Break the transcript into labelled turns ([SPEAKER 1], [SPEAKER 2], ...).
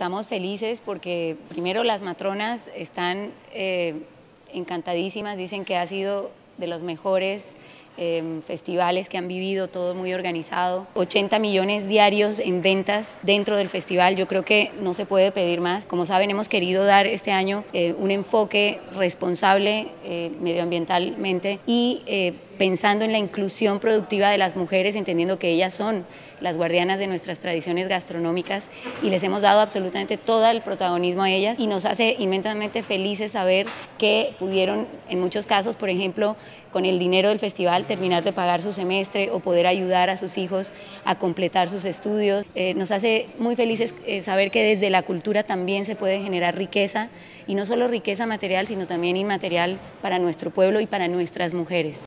[SPEAKER 1] estamos felices porque primero las matronas están eh, encantadísimas, dicen que ha sido de los mejores Em, festivales que han vivido, todo muy organizado, 80 millones diarios en ventas dentro del festival, yo creo que no se puede pedir más. Como saben, hemos querido dar este año eh, un enfoque responsable eh, medioambientalmente y eh, pensando en la inclusión productiva de las mujeres, entendiendo que ellas son las guardianas de nuestras tradiciones gastronómicas y les hemos dado absolutamente todo el protagonismo a ellas y nos hace inmensamente felices saber que pudieron en muchos casos, por ejemplo, con el dinero del festival terminar de pagar su semestre o poder ayudar a sus hijos a completar sus estudios. Eh, nos hace muy felices eh, saber que desde la cultura también se puede generar riqueza y no solo riqueza material, sino también inmaterial para nuestro pueblo y para nuestras mujeres.